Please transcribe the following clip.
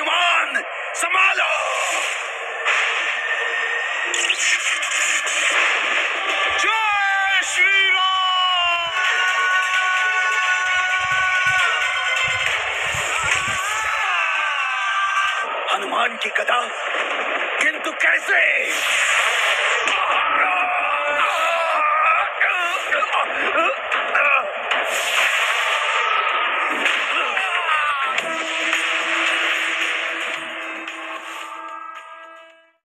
हनुमान संभालो जय श्री राम हनुमान की कथा किंतु कैसे?